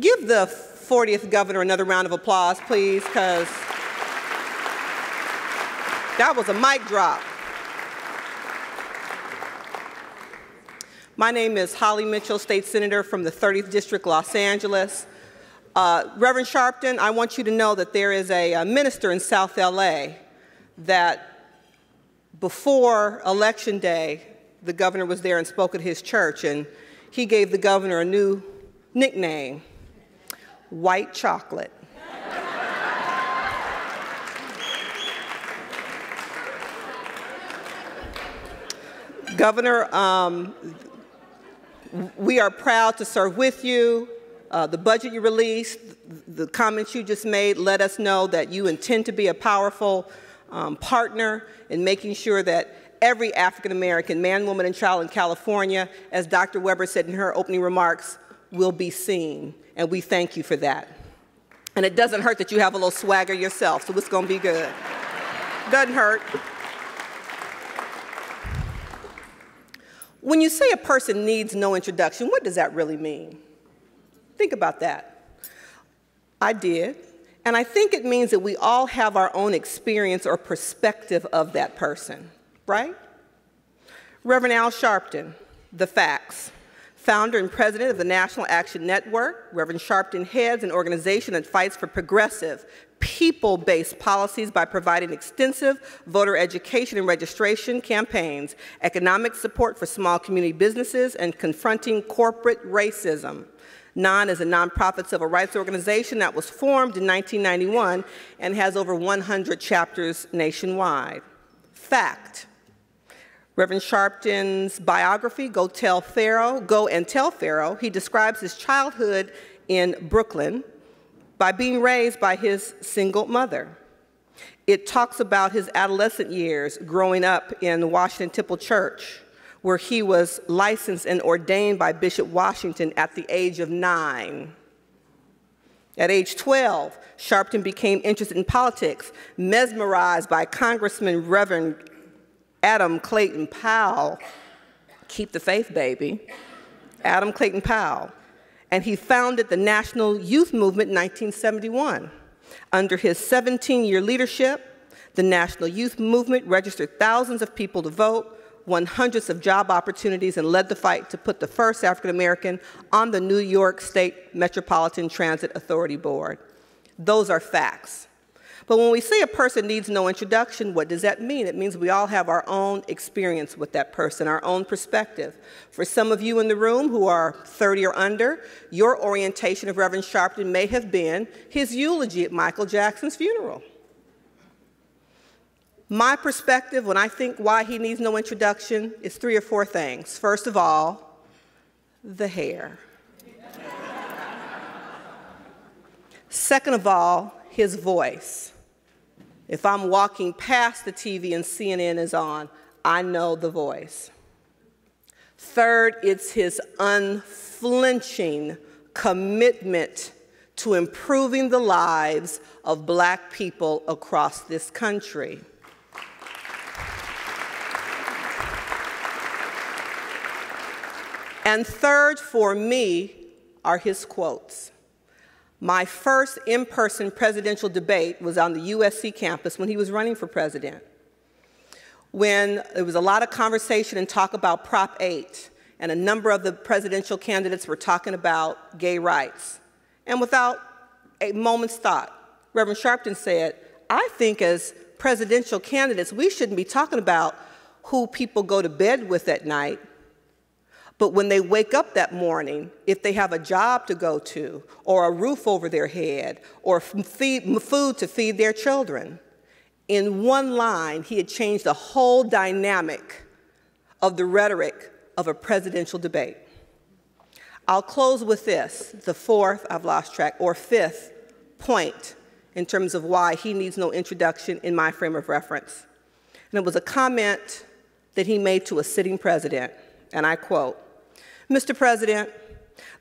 Give the 40th governor another round of applause, please, because that was a mic drop. My name is Holly Mitchell, State Senator from the 30th District, Los Angeles. Uh, Reverend Sharpton, I want you to know that there is a, a minister in South LA that before Election Day, the governor was there and spoke at his church, and he gave the governor a new nickname white chocolate. Governor, um, we are proud to serve with you. Uh, the budget you released, the comments you just made let us know that you intend to be a powerful um, partner in making sure that every African American man, woman, and child in California, as Dr. Weber said in her opening remarks, will be seen. And we thank you for that. And it doesn't hurt that you have a little swagger yourself, so it's going to be good. Doesn't hurt. When you say a person needs no introduction, what does that really mean? Think about that. I did. And I think it means that we all have our own experience or perspective of that person, right? Reverend Al Sharpton, The Facts, founder and president of the National Action Network. Reverend Sharpton heads an organization that fights for progressive, people-based policies by providing extensive voter education and registration campaigns, economic support for small community businesses, and confronting corporate racism. NAN is a nonprofit civil rights organization that was formed in 1991 and has over 100 chapters nationwide. Fact. Reverend Sharpton's biography, Go Tell Pharaoh, Go and Tell Pharaoh, he describes his childhood in Brooklyn by being raised by his single mother. It talks about his adolescent years growing up in Washington Temple Church, where he was licensed and ordained by Bishop Washington at the age of nine. At age 12, Sharpton became interested in politics, mesmerized by Congressman Reverend Adam Clayton Powell. Keep the faith, baby. Adam Clayton Powell. And he founded the National Youth Movement in 1971. Under his 17 year leadership, the National Youth Movement registered thousands of people to vote, won hundreds of job opportunities, and led the fight to put the first African American on the New York State Metropolitan Transit Authority Board. Those are facts. But when we say a person needs no introduction, what does that mean? It means we all have our own experience with that person, our own perspective. For some of you in the room who are 30 or under, your orientation of Reverend Sharpton may have been his eulogy at Michael Jackson's funeral. My perspective, when I think why he needs no introduction, is three or four things. First of all, the hair. Second of all, his voice. If I'm walking past the TV and CNN is on, I know the voice. Third, it's his unflinching commitment to improving the lives of black people across this country. And third, for me, are his quotes. My first in person presidential debate was on the USC campus when he was running for president. When there was a lot of conversation and talk about Prop 8, and a number of the presidential candidates were talking about gay rights. And without a moment's thought, Reverend Sharpton said, I think as presidential candidates, we shouldn't be talking about who people go to bed with at night, but when they wake up that morning, if they have a job to go to, or a roof over their head, or feed, food to feed their children, in one line, he had changed the whole dynamic of the rhetoric of a presidential debate. I'll close with this the fourth, I've lost track, or fifth point in terms of why he needs no introduction in my frame of reference. And it was a comment that he made to a sitting president, and I quote Mr. President,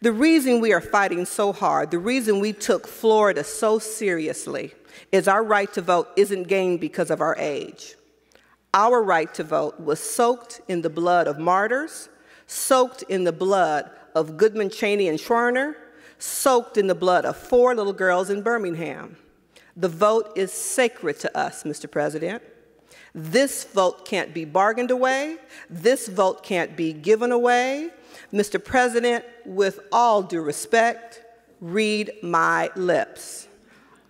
the reason we are fighting so hard, the reason we took Florida so seriously, is our right to vote isn't gained because of our age. Our right to vote was soaked in the blood of martyrs, soaked in the blood of Goodman, Chaney, and Schwerner, soaked in the blood of four little girls in Birmingham. The vote is sacred to us, Mr. President. This vote can't be bargained away. This vote can't be given away. Mr. President, with all due respect, read my lips.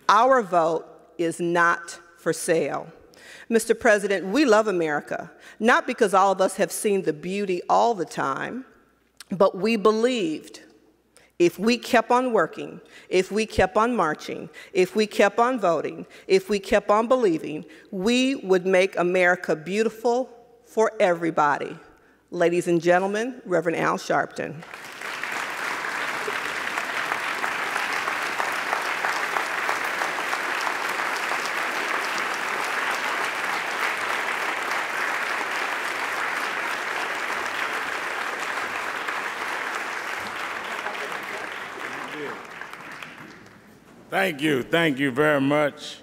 Our vote is not for sale. Mr. President, we love America, not because all of us have seen the beauty all the time, but we believed if we kept on working, if we kept on marching, if we kept on voting, if we kept on believing, we would make America beautiful for everybody. Ladies and gentlemen, Reverend Al Sharpton. Thank you. Thank you very much.